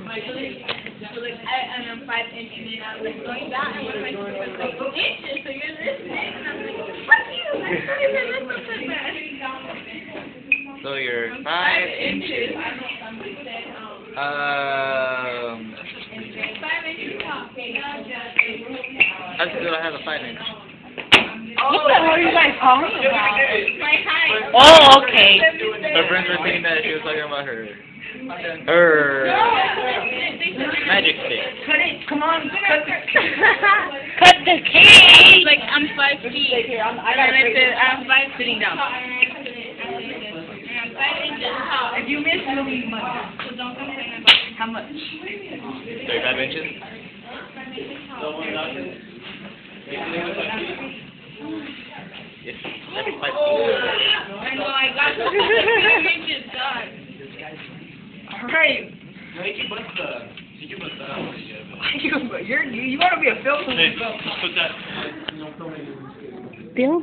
like, so like, I, and I'm five inches, and I was going that, and one of my sisters was like, inches, so you're this big, and I'm like, fuck you, that's not even, that's not that. So you're Five five. inches. Somebody um, five inches tall. how do I have a five inch? What the hell are you guys talking about? My height. Oh, okay. Her friends were saying that she was talking about her, her magic stick. Cut it. Come on. Cut the, cut the cake. Like, I'm five feet. Here, I'm, I And gotta I said. I'm five Sitting down. I'm five inches tall. If you miss, you'll be money. So don't complain about. How much? Thirty-five inches. Yes, that'd be five. I know, I got five inches, God. All right. You're, you, you want to be a film. Put that. Bill